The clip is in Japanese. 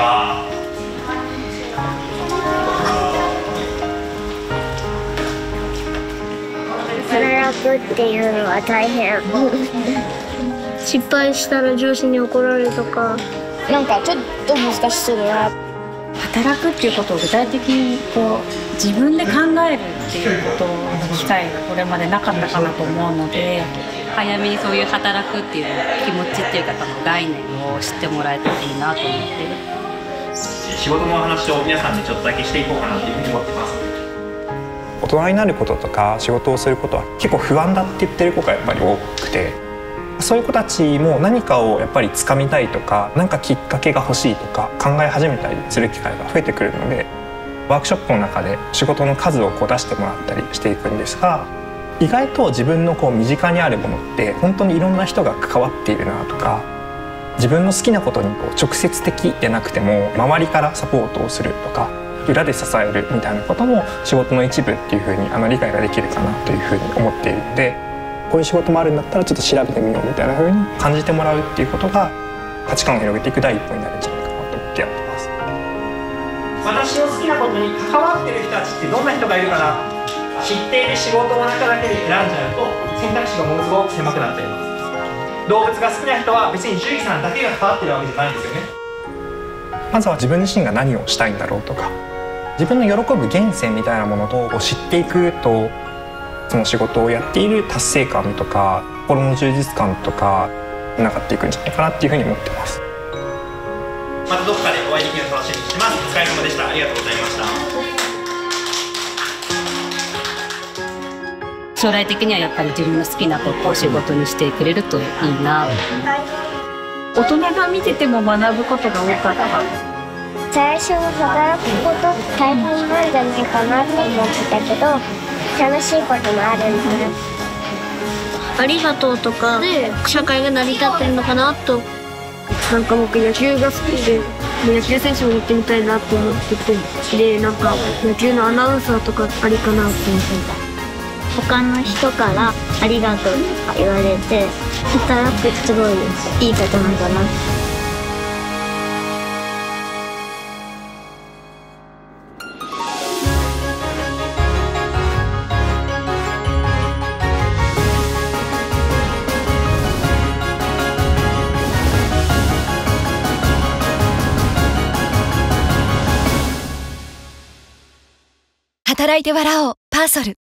は。働くっていうのは大変失敗したら上司に怒られるとかなんかちょっと難しそうだな働くっていうことを具体的にこう自分で考えるっていうことの機会がこれまでなかったかなと思うので早めにそういう働くっていう気持ちっていうか概念を知ってもらえたらいいなと思って。仕事の話を皆さんにちょっとだけしていこうかなっていうふうに思ってます。大人になることとか仕事をすることは結構不安だって言ってる子がやっぱり多くてそういう子たちも何かをやっぱり掴みたいとか何かきっかけが欲しいとか考え始めたりする機会が増えてくるのでワークショップの中で仕事の数をこう出してもらったりしていくんですが意外と自分のこう身近にあるものって本当にいろんな人が関わっているなとか自分の好きなことにこう直接的でなくても周りからサポートをするとか裏で支えるみたいなことも仕事の一部っていうふうにあの理解ができるかなというふうに思っているのでこういう仕事もあるんだったらちょっと調べてみようみたいなふうに感じてもらうっていうことが価値観を広げていく第一歩になるんじゃないかなと思ってやってます。私の好きなことに関わってる人たちってどんな人がいるかな？知っている仕事の中だけで選んじゃうと選択肢がものすごく狭くなっちゃいます。動物が好きな人は別に獣医さんだけが関わってるわけじゃないんですよね。まずは自分自身が何をしたいんだろうとか。自分の喜ぶ源泉みたいなものを知っていくとその仕事をやっている達成感とか心の充実感とかつながっていくんじゃないかなっていうふうに思ってます。またどこかでお会いできるのを楽しみにしてます。お疲れ様でした。ありがとうございました将来的にはやっぱり自分の好きなことを仕事にしてくれるといいな。大人が見てても学ぶことが多かった。最初の働くこと大変なんじゃないかなと思ってたけど楽しいこともあるんだなありがとうとかで社会が成り立ってるのかなとなんか僕野球が好きで野球選手もやってみたいなと思ってて。でなんか野球のアナウンサーとかありかなと思って他の人からありがとうとか言われて働くすごいいいことなんだな。働いて笑おう。パーソル。